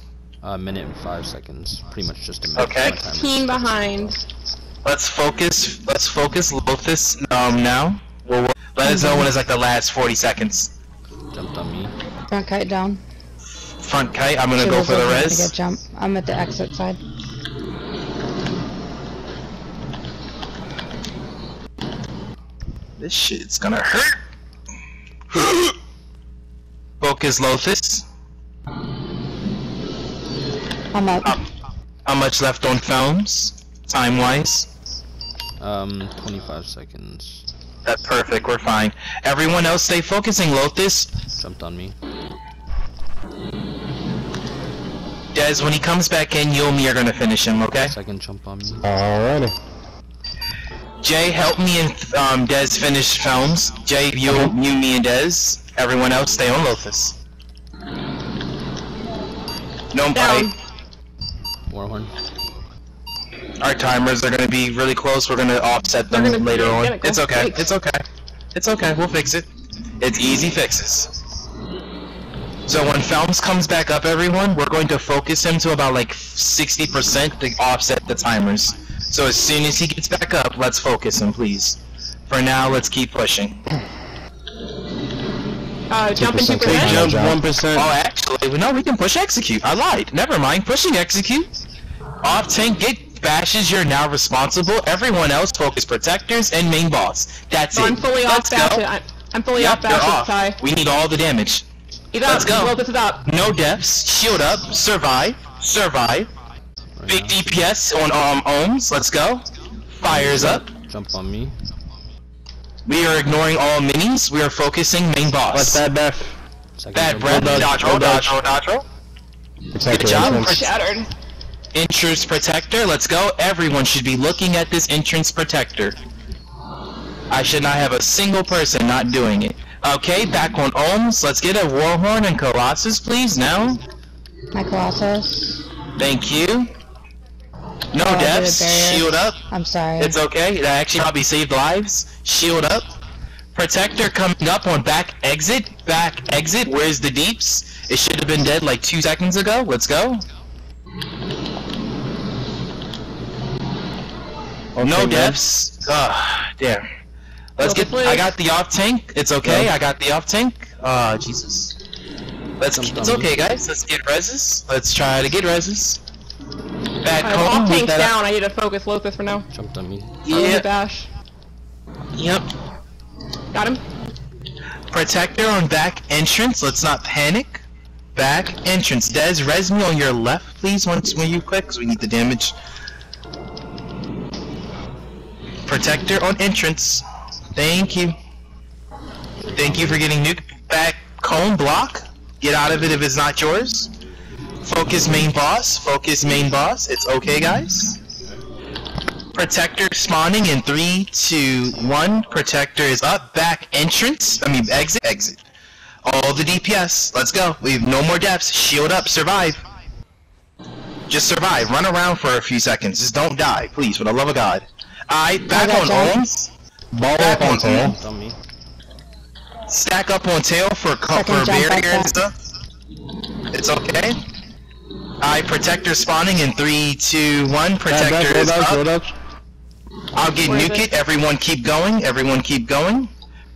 Speaker 6: A minute and five seconds. Pretty much just a minute.
Speaker 1: Okay.
Speaker 6: My timer.
Speaker 4: 16 behind.
Speaker 1: Let's focus. Let's focus Llothis um now. We'll, we'll- let us know when it's like the last 40 seconds.
Speaker 6: Jumped on me.
Speaker 5: Front kite down.
Speaker 1: Front kite. I'm gonna go for the
Speaker 5: open to. Get jump. I'm at the exit side.
Speaker 1: This shit's gonna hurt. focus Llothis.
Speaker 5: I'm up.
Speaker 1: Um, how much left on Felms? Time wise.
Speaker 6: Um, 25 seconds.
Speaker 1: That's perfect. We're fine. Everyone else, stay focusing Llothis.
Speaker 6: Jumped on me.
Speaker 1: Des, when he comes back in, you and me are gonna finish him. Okay?
Speaker 6: Second jump on me.
Speaker 3: Alrighty.
Speaker 1: Jay, help me and um, Des finish Felms. Jay, you, you, me, and Des. Everyone else, stay on Llothis. No
Speaker 4: Down.
Speaker 1: Bite.
Speaker 6: Warhorn.
Speaker 1: Our timers are gonna be really close. We're gonna offset them
Speaker 4: gonna-
Speaker 1: later on.
Speaker 4: it.
Speaker 1: It's okay.
Speaker 4: Wait.
Speaker 1: It's okay. It's okay. We'll fix it. It's easy fixes. So when Felms comes back up, everyone, we're going to focus him to about like 60% to offset the timers. So as soon as he gets back up, let's focus him, please. For now, let's keep pushing.
Speaker 4: Uh, jumping
Speaker 3: 2%
Speaker 4: 2%.
Speaker 3: Hey,
Speaker 2: Jump
Speaker 3: jump.
Speaker 2: one percent.
Speaker 1: Oh, actually, no, we can push execute. I lied. Never mind. Pushing execute. Off tank, get Bashes, you're now responsible. Everyone else focus protectors and main boss. That's
Speaker 4: So
Speaker 1: it.
Speaker 4: I'm fully
Speaker 1: Let's
Speaker 4: off
Speaker 1: go.
Speaker 4: Bashes. I'm, I'm fully
Speaker 1: Yep,
Speaker 4: off
Speaker 1: you're
Speaker 4: Bashes,
Speaker 1: off.
Speaker 4: Ty.
Speaker 1: We need all the damage.
Speaker 4: He's up.
Speaker 1: Let's go.
Speaker 4: Well, this is up.
Speaker 1: No deaths. Shield up. Survive. Survive.
Speaker 6: Right
Speaker 1: Big
Speaker 6: now.
Speaker 1: DPS on um Olms. Let's go. Fires up.
Speaker 6: Jump on me.
Speaker 1: We are ignoring all minis. We are focusing main boss.
Speaker 2: What's that, Beth?
Speaker 6: Second
Speaker 1: Bad
Speaker 6: jump
Speaker 1: breath.
Speaker 6: on me.
Speaker 1: Dodge roll. Dodge roll. Dodge roll. Good job.
Speaker 3: entrance.
Speaker 4: Shattered.
Speaker 1: Entrance protector. Let's go. Everyone should be looking at this entrance protector. I should not have a single person not doing it. Okay, back on Olms. Let's get a warhorn and colossus, please. Now.
Speaker 5: My Colossus.
Speaker 1: Thank you. No
Speaker 5: Oh,
Speaker 1: deaths. Shield up.
Speaker 5: I'm sorry.
Speaker 1: It's okay. That actually probably saved lives. Shield up. Protector coming up on back exit. Back exit. Where's the deeps? It should have been dead like two seconds ago. Let's go. No deaths. Ah, damn. Let's get.
Speaker 4: for
Speaker 1: I got the off tank. It's okay.
Speaker 2: Yeah.
Speaker 1: I got the off tank. Ah, Jesus. Let's.
Speaker 6: Jumped
Speaker 1: It's okay, guys. Let's get reses. Let's try to get reses. Bad
Speaker 4: Alright,
Speaker 1: cone.
Speaker 4: well,
Speaker 1: move
Speaker 4: tank's
Speaker 1: that up.
Speaker 4: down. I need to focus Llothis for now.
Speaker 6: Jumped on me.
Speaker 4: Yeah.
Speaker 1: Yeah.
Speaker 4: Bash.
Speaker 1: Yep.
Speaker 4: Got him.
Speaker 1: Protector on back entrance. Let's not panic. Back entrance. Des, res me on your left, please, once when you click, because we need the damage. Protector on entrance. Thank you. Thank you for getting nuke. Back cone block. Get out of it if it's not yours. Focus main boss. Focus main boss. It's okay, guys. Protector spawning in three, two, one. Protector is up. Back entrance. I mean exit. Exit. All the DPS. Let's go. We have no more deaths. Shield up. Survive. Just survive. Run around for a few seconds. Just don't die, please, for the love of God. I back
Speaker 5: got
Speaker 1: on
Speaker 5: Jack.
Speaker 1: Olms.
Speaker 3: Ball
Speaker 1: Back
Speaker 3: up on
Speaker 1: on
Speaker 3: tail.
Speaker 6: Jumped me.
Speaker 1: Stack up on tail for co-
Speaker 5: Second
Speaker 1: for
Speaker 5: jump
Speaker 1: barrier and stuff. It's okay. I protector spawning in three, two, one.
Speaker 2: Bad,
Speaker 1: Protector
Speaker 2: Beth,
Speaker 1: is
Speaker 2: up,
Speaker 1: up.
Speaker 2: up.
Speaker 1: I'll get
Speaker 4: Where is
Speaker 1: nuke
Speaker 4: it?
Speaker 1: it. Everyone keep going. Everyone keep going.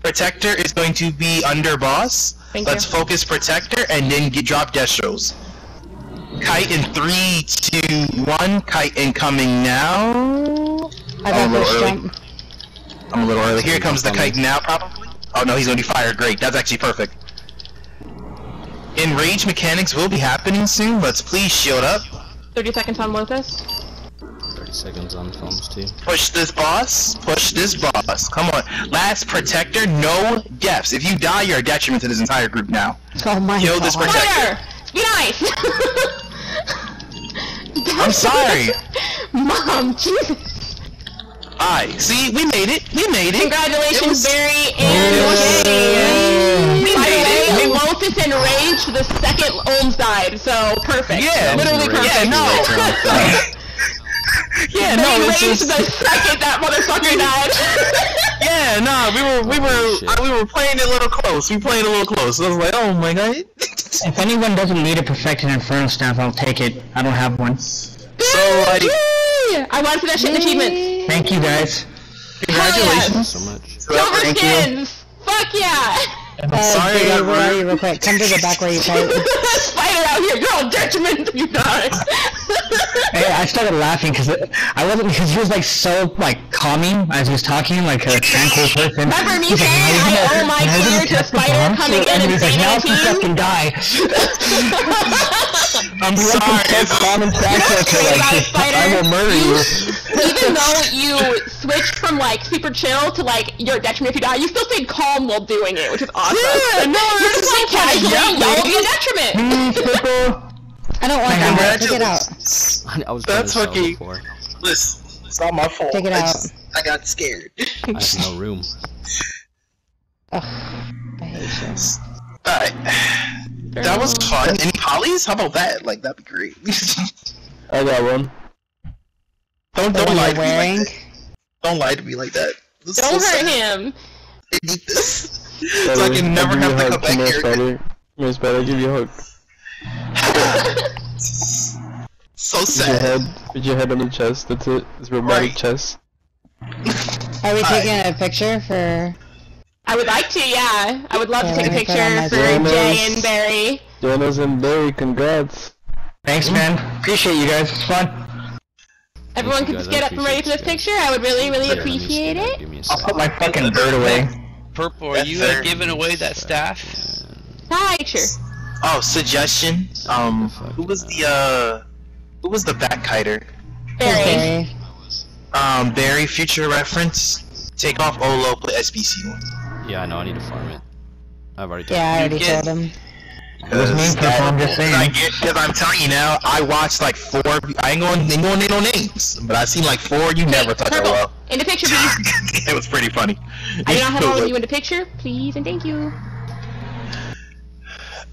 Speaker 1: Protector is going to be under boss.
Speaker 4: Thank
Speaker 1: Let's
Speaker 4: you.
Speaker 1: focus protector and then get drop destros. Kite in three, two, one. Kite incoming now.
Speaker 5: I got
Speaker 1: a little
Speaker 5: first
Speaker 1: early.
Speaker 5: jump.
Speaker 1: I'm a little early. Here comes the
Speaker 6: Coming.
Speaker 1: kite now, probably. Oh no, he's gonna be fired. Great. That's actually perfect. Enrage mechanics will be happening soon. Let's please shield up.
Speaker 4: 30 seconds on Llothis.
Speaker 6: 30 seconds on Felms too.
Speaker 1: Push this boss. Push this boss. Come on. Last protector, no deaths. If you die, you're a detriment to this entire group now.
Speaker 5: Oh my
Speaker 1: Kill this protector.
Speaker 4: Fire! Be nice!
Speaker 1: I'm sorry.
Speaker 4: Mom, Jesus.
Speaker 1: Alright, see, we made it. We made it. It
Speaker 4: Congratulations,
Speaker 1: was-
Speaker 4: Barry and Jay.
Speaker 1: We
Speaker 4: By the
Speaker 1: made
Speaker 4: way,
Speaker 1: it.
Speaker 4: Llothis and Rage to the second Olm side, so perfect.
Speaker 1: Yeah,
Speaker 4: literally
Speaker 6: Rage.
Speaker 4: perfect.
Speaker 1: Yeah, no. yeah, no,
Speaker 4: They
Speaker 1: it's just,
Speaker 4: the second that motherfucker died.
Speaker 1: yeah, no, we were, we were,
Speaker 6: Shit.
Speaker 1: uh, we were playing it a little close. We played a little close. I was like, oh my god.
Speaker 7: If anyone doesn't need a perfected inferno staff, I'll take it. I don't have one.
Speaker 1: so like,
Speaker 4: Yay! I wanted to that shit in achievements.
Speaker 7: Thank you guys.
Speaker 1: congratulations.
Speaker 6: So much.
Speaker 4: Silver
Speaker 1: Thank you.
Speaker 4: skins! Fuck yeah!
Speaker 1: I'm
Speaker 5: Uh,
Speaker 1: sorry I
Speaker 5: Barry,
Speaker 1: got
Speaker 5: where are you real quick? Come to the back where you fight.
Speaker 4: Spider out here, you're all detriment if you die.
Speaker 7: Hey, I started laughing because I wasn't because he was like so like calming as he was talking, like a tranquil person.
Speaker 4: Remember me
Speaker 7: He's like,
Speaker 4: saying
Speaker 7: "Now
Speaker 4: I owe my
Speaker 7: now you're
Speaker 4: gear
Speaker 7: gonna
Speaker 4: to
Speaker 7: test the
Speaker 4: Spider
Speaker 7: bomb?"
Speaker 4: coming in
Speaker 7: and
Speaker 4: and
Speaker 7: he's like,
Speaker 4: saying
Speaker 7: now
Speaker 4: I
Speaker 7: if you
Speaker 4: team?"
Speaker 7: fucking die.
Speaker 1: I'm
Speaker 7: He went from so
Speaker 1: sorry.
Speaker 7: calm and tranquil to
Speaker 4: Wait,
Speaker 7: like,
Speaker 4: about
Speaker 7: just,
Speaker 4: Spider?
Speaker 7: I will murder you.
Speaker 4: Even though you switched from like super chill to like you're a detriment if you die, you still stayed calm while doing it, which is awesome.
Speaker 1: Yeah, no,
Speaker 4: you're just like
Speaker 1: so funny.
Speaker 4: casually,
Speaker 1: Yeah,
Speaker 4: y'all be a
Speaker 1: lady.
Speaker 4: detriment.
Speaker 5: I don't want that. Take it out.
Speaker 6: I was
Speaker 1: That's fucking- Listen, it's not my fault.
Speaker 5: Take it
Speaker 1: I
Speaker 5: out.
Speaker 1: just- I got scared.
Speaker 6: I have no room.
Speaker 5: Ugh, I hate you.
Speaker 1: Alright. That was fun. Any polys? How about that? Like, that'd be great.
Speaker 2: I got one.
Speaker 1: don't
Speaker 5: The
Speaker 1: don't lie
Speaker 5: you're
Speaker 1: to me like that. Don't lie to me like that. This
Speaker 4: Don't
Speaker 1: so
Speaker 4: hurt
Speaker 1: sad.
Speaker 4: him.
Speaker 1: I need this. so I can never
Speaker 2: give you
Speaker 1: have
Speaker 2: a
Speaker 1: to
Speaker 2: hug.
Speaker 1: come back
Speaker 2: here,
Speaker 1: here.
Speaker 2: Spider. Come here, Spider. I'll give you a hug.
Speaker 1: so sad.
Speaker 2: Put your
Speaker 1: sad.
Speaker 2: head, put your head on the chest. That's it. It's robotic
Speaker 1: Right.
Speaker 2: chest.
Speaker 5: Are we
Speaker 1: Hi.
Speaker 5: taking a picture for?
Speaker 4: I would like to, yeah. I would love
Speaker 5: Yeah,
Speaker 4: to take a
Speaker 5: let me put it on
Speaker 4: picture for
Speaker 2: phone.
Speaker 4: Jay and Barry.
Speaker 2: Jonas and Barry, congrats.
Speaker 7: Thanks, man. Appreciate you guys. It's fun.
Speaker 4: Everyone
Speaker 6: you
Speaker 4: could just get up and ready for this picture. I would really, really
Speaker 6: Here, let me
Speaker 4: appreciate it.
Speaker 6: Give me a
Speaker 7: I'll put my fucking bird away.
Speaker 8: Purple, are you uh, giving away that staff?
Speaker 4: Hi, sure.
Speaker 1: Oh, suggestion. Um, who was the uh, who was the back kiter?
Speaker 4: Barry.
Speaker 1: Um, Barry. Future reference. Take off Olo. Put SBC one.
Speaker 6: Yeah, I know. I need to farm it. I've already done.
Speaker 5: Yeah, I already
Speaker 8: get-
Speaker 5: told him.
Speaker 7: It was me, Purple, I'm just saying.
Speaker 1: I get because I'm telling you now. I watched like four. I ain't going. Ain't going to name no names, but I seen like four. You never touch
Speaker 4: Purple.
Speaker 1: Olo.
Speaker 4: In the picture, please.
Speaker 1: it was pretty funny.
Speaker 4: I do not have all of you in the picture, please and thank you.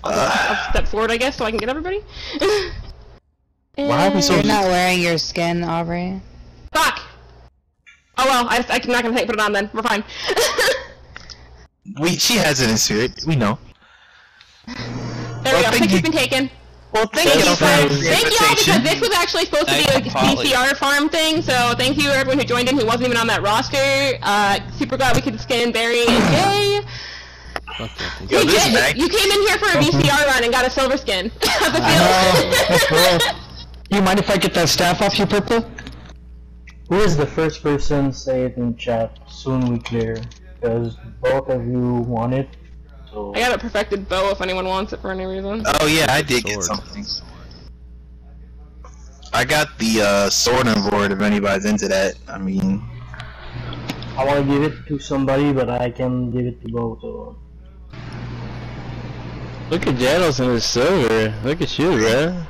Speaker 4: I'll,
Speaker 1: Uh,
Speaker 4: I'll step forward, I guess, so I can get everybody.
Speaker 1: Why are we so-
Speaker 5: You're not wearing your skin, Aubrey.
Speaker 4: Fuck! Oh well, I, I'm not gonna take, put it on then. We're fine.
Speaker 1: We she has it in spirit. We know.
Speaker 4: there
Speaker 1: Well,
Speaker 4: we go.
Speaker 1: thank
Speaker 4: Picture's
Speaker 1: you.
Speaker 4: been taken.
Speaker 1: Well, thank
Speaker 4: Thank
Speaker 1: you
Speaker 4: you, guys. Thank you all because this was actually supposed to be a
Speaker 8: Thank Polly.
Speaker 4: VCR farm thing. So thank you everyone who joined in who wasn't even on that roster. Uh, super glad we could skin Barry and Jay.
Speaker 6: Fuck
Speaker 1: Yo,
Speaker 6: you.
Speaker 4: Hey,
Speaker 1: this
Speaker 4: Jay, you came in here for a VCR run and got a silver skin. How's it feel?
Speaker 7: know, that's cool. You mind if I get that staff off you, Purple?
Speaker 9: Who is the first person say it in chat? Soon we clear. Because both of you want it. So
Speaker 4: I got a perfected bow if anyone wants it for any reason.
Speaker 1: Oh yeah, I did get something. I got the uh, sword and board if anybody's into that. I mean,
Speaker 9: I want to give it to somebody, but I can give it to both of them.
Speaker 2: Look at Janos and his silver. Look at you, bro.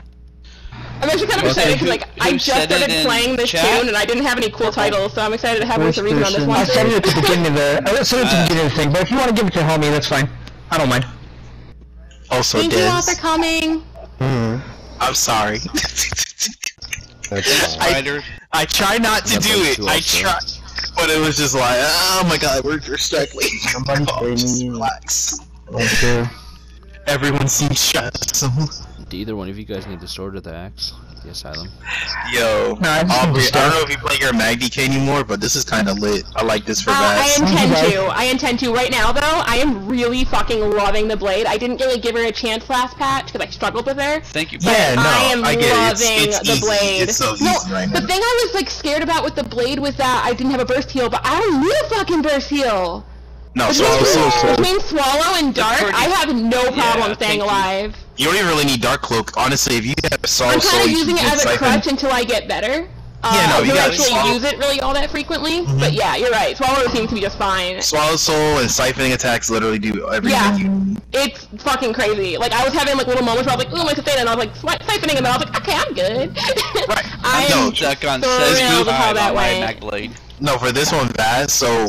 Speaker 4: I'm actually kind of
Speaker 8: Okay,
Speaker 4: excited because
Speaker 8: who-
Speaker 4: like I just started playing this
Speaker 8: chat?
Speaker 4: tune and I didn't have any cool titles, so I'm excited to have
Speaker 9: First
Speaker 4: Mr. Reason on this one.
Speaker 7: I said it at the beginning of the. I said it at the
Speaker 8: Uh,
Speaker 7: beginning of the thing, but if you want to give it to homie, that's fine. I don't mind.
Speaker 1: also
Speaker 4: Thank you all
Speaker 1: Des.
Speaker 4: for coming.
Speaker 3: Hmm.
Speaker 1: I'm sorry.
Speaker 3: That's fine.
Speaker 1: I, I try not to do it. I try, but it was just like, oh my god, we're, we're struggling.
Speaker 9: Somebody
Speaker 1: Oh,
Speaker 9: pay
Speaker 1: just
Speaker 9: me.
Speaker 1: relax.
Speaker 9: Okay.
Speaker 1: Everyone seems stressed.
Speaker 6: Do either one of you guys need the sword or the axe? The asylum.
Speaker 1: Yo,
Speaker 7: No, I just
Speaker 1: Aubrey, I don't know if you play your Mag DK anymore, but this is kind of lit. I like this for
Speaker 4: Uh, I intend to. I intend to. Right now, though, I am really fucking loving the blade. I didn't really give her a chance last patch because I struggled with her.
Speaker 8: Thank you.
Speaker 1: Yeah, no,
Speaker 4: I am
Speaker 1: I get it.
Speaker 4: loving
Speaker 1: It's, it's
Speaker 4: the
Speaker 1: easy.
Speaker 4: blade.
Speaker 1: It's so
Speaker 4: no,
Speaker 1: right
Speaker 4: the
Speaker 1: now.
Speaker 4: thing I was like scared about with the blade was that I didn't have a burst heal, but I don't need a fucking burst heal.
Speaker 1: No,
Speaker 4: Between,
Speaker 1: Swallow Soul.
Speaker 4: between Swallow and Dark,
Speaker 8: pretty-
Speaker 4: I have no problem
Speaker 8: Yeah,
Speaker 4: staying
Speaker 8: alive. you.
Speaker 4: Alive.
Speaker 1: You don't even really need Dark Cloak. Honestly, if you have Swallow
Speaker 4: I'm
Speaker 1: Soul,
Speaker 4: kind of using it as a
Speaker 1: siphon.
Speaker 4: crutch until I get better. Uh,
Speaker 1: Yeah, no,
Speaker 4: I
Speaker 1: you
Speaker 4: don't actually
Speaker 1: swallow-
Speaker 4: use it really all that frequently, but yeah, you're right. Swallow seems to be just fine.
Speaker 1: Swallow Soul and siphoning attacks literally do everything
Speaker 4: Yeah.
Speaker 1: you.
Speaker 4: It's fucking crazy. Like I was having like little moments where I was like, "Ooh, my sustain," and I was like swi- siphoning, and then I was like, "Okay, I'm good."
Speaker 1: Right.
Speaker 4: I'm
Speaker 1: No,
Speaker 8: Duck on says
Speaker 4: with how
Speaker 8: time
Speaker 4: that
Speaker 8: on my. Mag Blade.
Speaker 1: No, for this one, Vaz, so